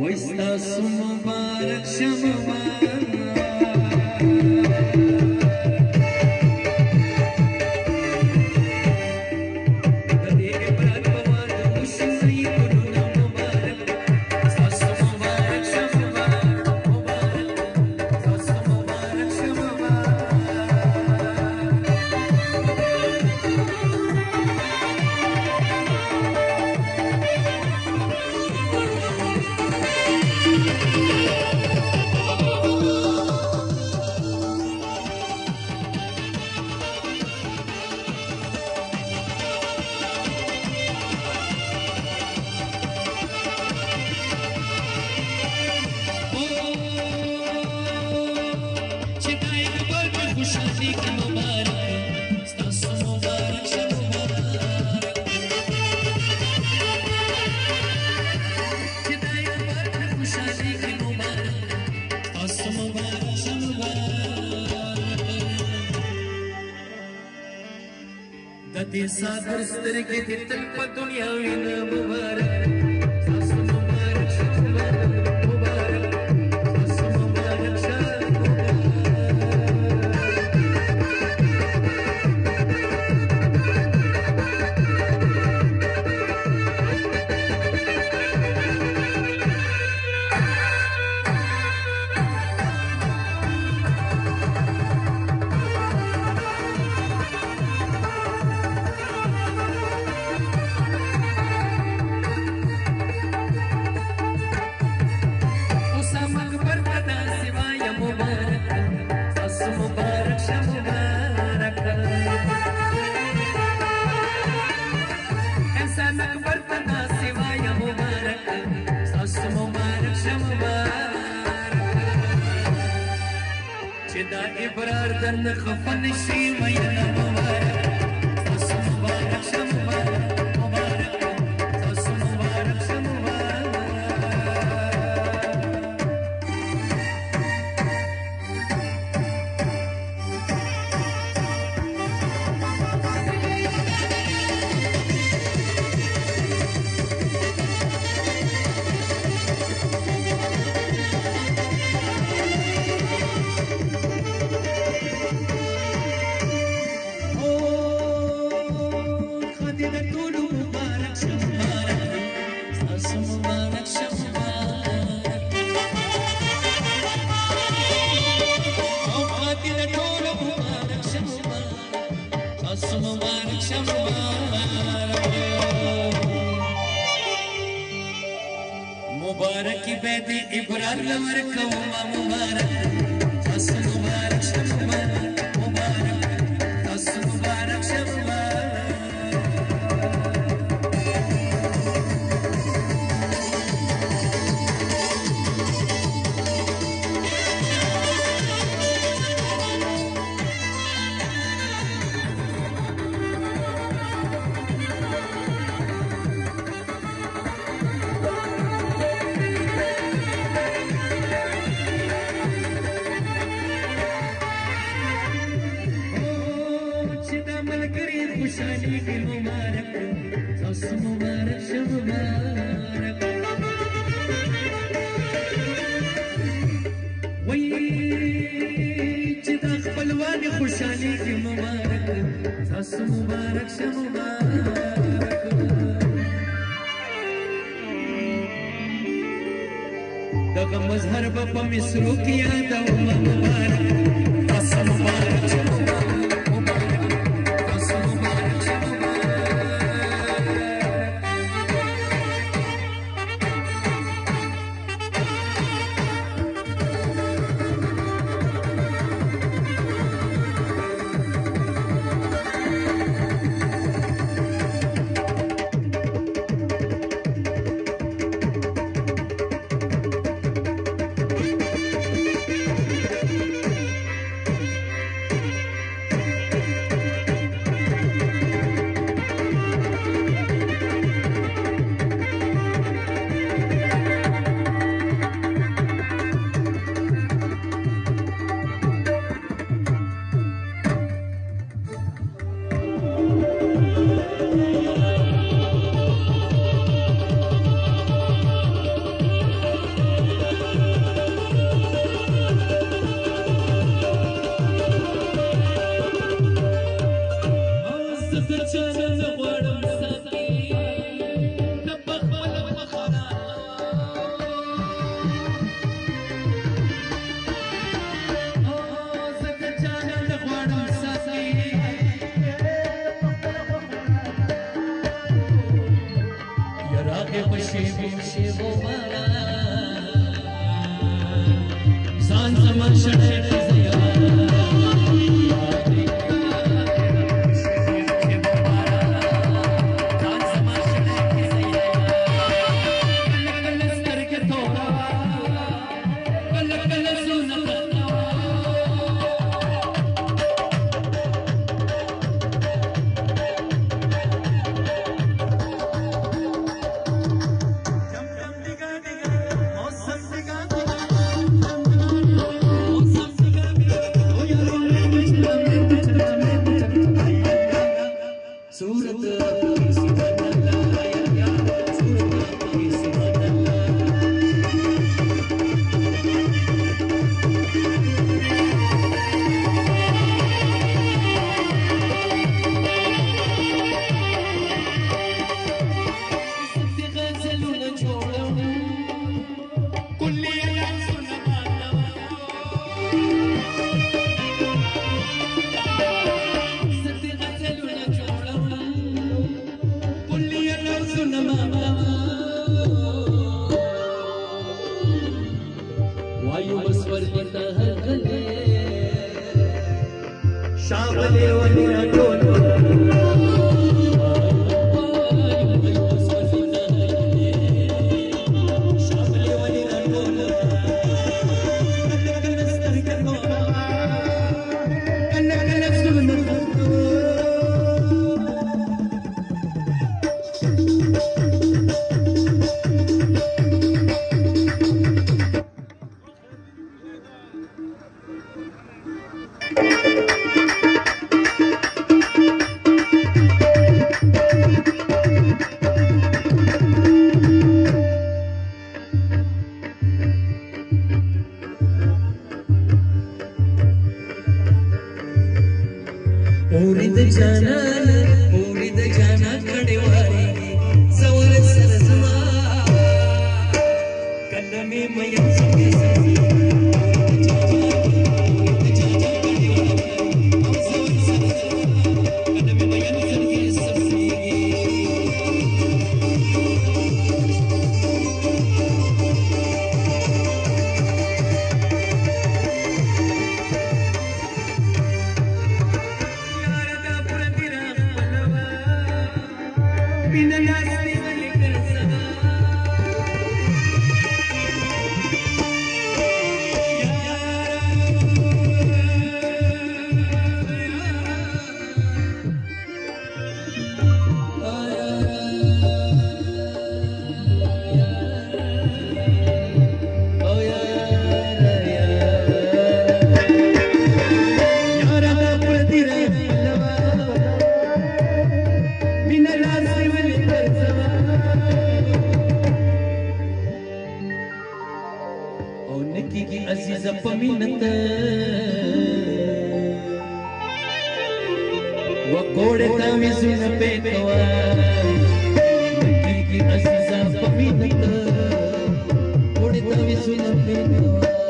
وستا سو مبارک شمه ದಿವಸ ದುರಿಸ್ತರಿಗೆ ತಿತ್ತಲ್ಪ ದುನಿಯಾವಿನ دا ابرار دن خفن شي مینه مبارکی به دې عبرت ورکوم مبارک اسنو شادی دل مبارک تاس مبارک شب مبارک وی چې د خپلوان خوشحالي دل مبارک تاس مبارک شب مبارک دغه مظهر په مصر کې یادوم مبارک تاس مبارک شب مبارک Sansa Mansion. जनन happiness zappa minnata wa kode tamizuna petwa ki asiza zappa minnata kode tamizuna